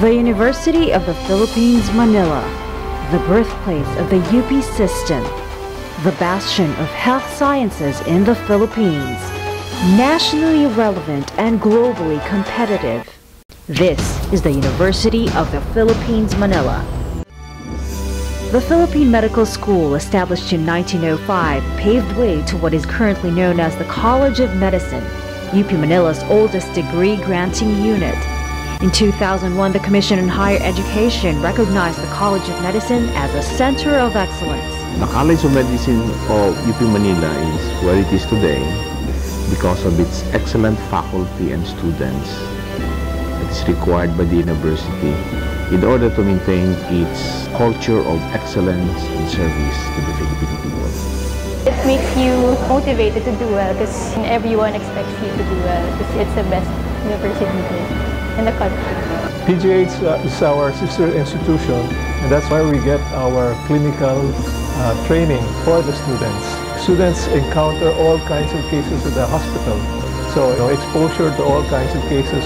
The University of the Philippines, Manila, the birthplace of the UP system, the bastion of health sciences in the Philippines, nationally relevant and globally competitive. This is the University of the Philippines, Manila. The Philippine Medical School, established in 1905, paved way to what is currently known as the College of Medicine, UP Manila's oldest degree-granting unit. In 2001, the Commission on Higher Education recognized the College of Medicine as a center of excellence. The College of Medicine of UP Manila is where it is today because of its excellent faculty and students. It is required by the university in order to maintain its culture of excellence and service to the Filipino people. It makes you motivated to do well because everyone expects you to do well because it's the best university in the country. PGH uh, is our sister institution and that's where we get our clinical uh, training for the students. Students encounter all kinds of cases at the hospital. So you know, exposure to all kinds of cases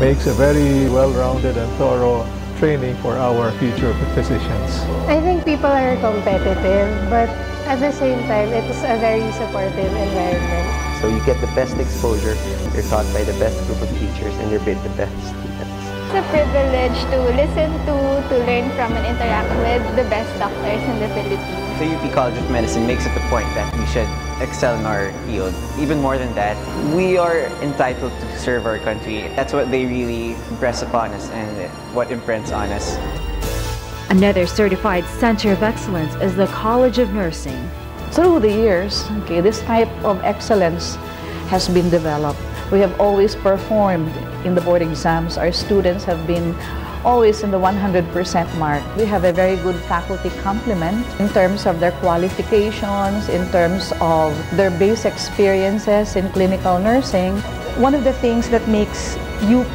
makes a very well-rounded and thorough training for our future physicians. I think people are competitive, but at the same time, it's a very supportive environment. So you get the best exposure, you're taught by the best group of teachers, and you're with the best students. It's a privilege to listen to, to learn from, and interact with the best doctors in the Philippines. The UP College of Medicine makes it a point that we should excel in our field. Even more than that, we are entitled to serve our country. That's what they really impress upon us and what imprints on us. Another certified center of excellence is the College of Nursing. Through the years, okay, this type of excellence has been developed. We have always performed in the board exams. Our students have been always in the 100% mark. We have a very good faculty complement in terms of their qualifications, in terms of their base experiences in clinical nursing. One of the things that makes UP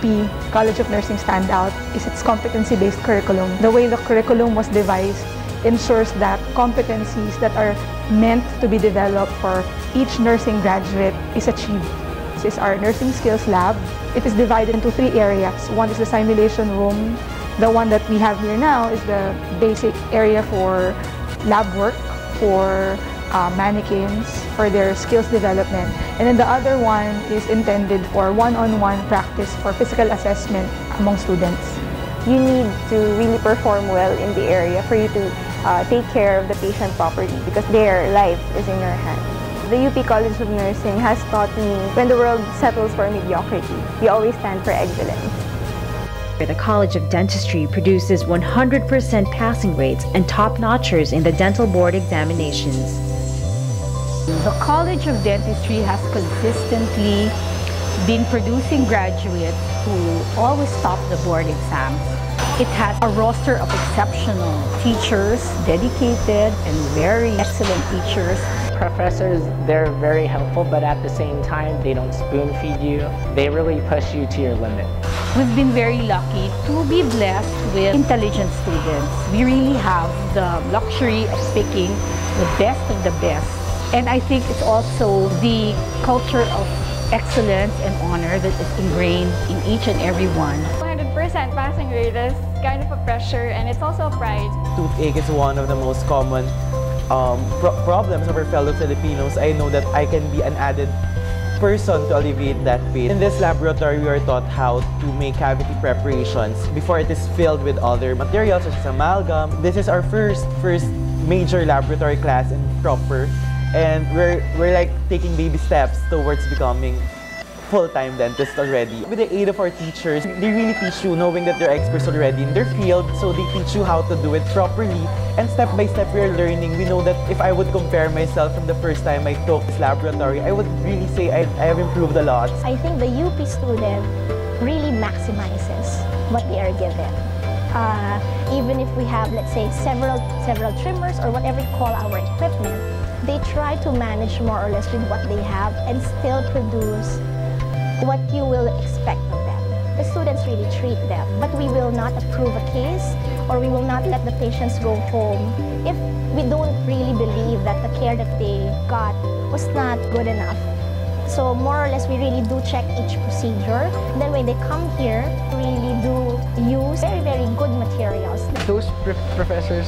College of Nursing stand out is its competency-based curriculum. The way the curriculum was devised ensures that competencies that are meant to be developed for each nursing graduate is achieved. This is our nursing skills lab. It is divided into three areas. One is the simulation room. The one that we have here now is the basic area for lab work, for uh, mannequins, for their skills development. And then the other one is intended for one-on-one -on -one practice for physical assessment among students. You need to really perform well in the area for you to uh, take care of the patient properly because their life is in your hands. The UP College of Nursing has taught me when the world settles for mediocrity, we always stand for excellence. The College of Dentistry produces 100% passing rates and top-notchers in the dental board examinations. The College of Dentistry has consistently been producing graduates who always top the board exams. It has a roster of exceptional teachers, dedicated and very excellent teachers professors, they're very helpful, but at the same time, they don't spoon feed you. They really push you to your limit. We've been very lucky to be blessed with intelligent students. We really have the luxury of picking the best of the best. And I think it's also the culture of excellence and honor that is ingrained in each and every one. 100% passing rate is kind of a pressure and it's also a pride. Toothache is one of the most common um, pro problems of our fellow Filipinos, I know that I can be an added person to alleviate that pain. In this laboratory, we are taught how to make cavity preparations before it is filled with other materials such as amalgam. This is our first first major laboratory class in proper and we're, we're like taking baby steps towards becoming full-time dentist already. With the aid of our teachers, they really teach you knowing that they're experts already in their field, so they teach you how to do it properly. And step by step, we're learning. We know that if I would compare myself from the first time I took this laboratory, I would really say I, I have improved a lot. I think the UP student really maximizes what they are given. Uh, even if we have, let's say, several, several trimmers or whatever you call our equipment, they try to manage more or less with what they have and still produce what you will expect of them. The students really treat them, but we will not approve a case or we will not let the patients go home if we don't really believe that the care that they got was not good enough. So more or less, we really do check each procedure. Then when they come here, we really do use very, very good materials. Those pr professors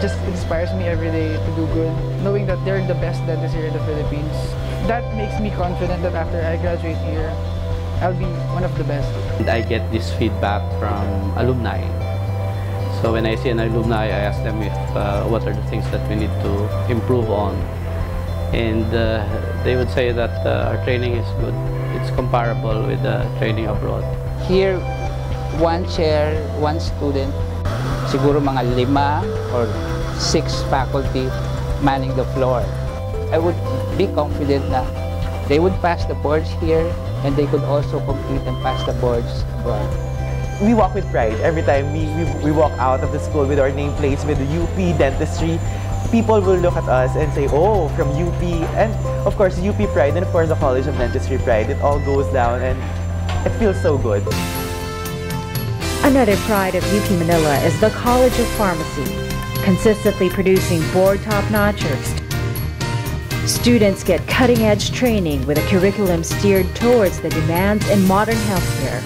just inspires me every day to do good, knowing that they're the best dentists here in the Philippines. That makes me confident that after I graduate here, I'll be one of the best. And I get this feedback from alumni. So when I see an alumni, I ask them if uh, what are the things that we need to improve on. And uh, they would say that uh, our training is good. It's comparable with the training abroad. Here, one chair, one student, siguro mga lima or six faculty manning the floor. I would be confident na they would pass the boards here and they could also complete and pass the boards abroad. We walk with pride every time we, we, we walk out of the school with our nameplates with the UP dentistry. People will look at us and say, oh, from UP. And of course, UP Pride and of course the College of Dentistry Pride. It all goes down and it feels so good. Another pride of UP Manila is the College of Pharmacy, consistently producing board top-notchers. Students get cutting-edge training with a curriculum steered towards the demands in modern healthcare.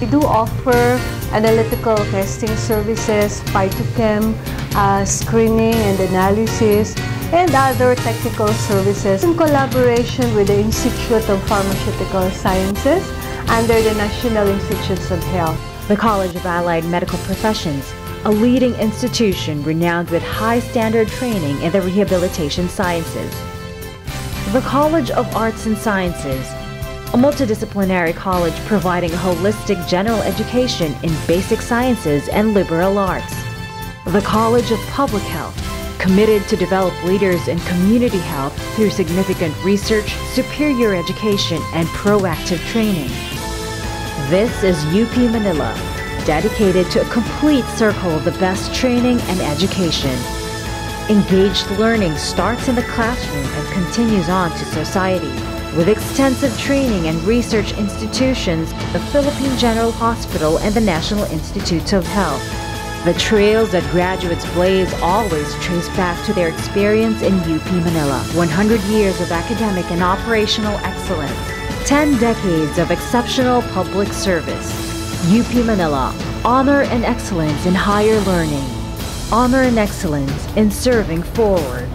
We do offer analytical testing services, phytochem, uh, screening and analysis, and other technical services in collaboration with the Institute of Pharmaceutical Sciences under the National Institutes of Health. The College of Allied Medical Professions, a leading institution renowned with high standard training in the rehabilitation sciences. The College of Arts and Sciences, a multidisciplinary college providing a holistic general education in basic sciences and liberal arts. The College of Public Health, committed to develop leaders in community health through significant research, superior education, and proactive training. This is UP Manila, dedicated to a complete circle of the best training and education. Engaged learning starts in the classroom and continues on to society. With extensive training and research institutions, the Philippine General Hospital and the National Institutes of Health. The trails that graduates blaze always trace back to their experience in UP Manila. 100 years of academic and operational excellence. 10 decades of exceptional public service. UP Manila, honor and excellence in higher learning. Honor and excellence in serving forward.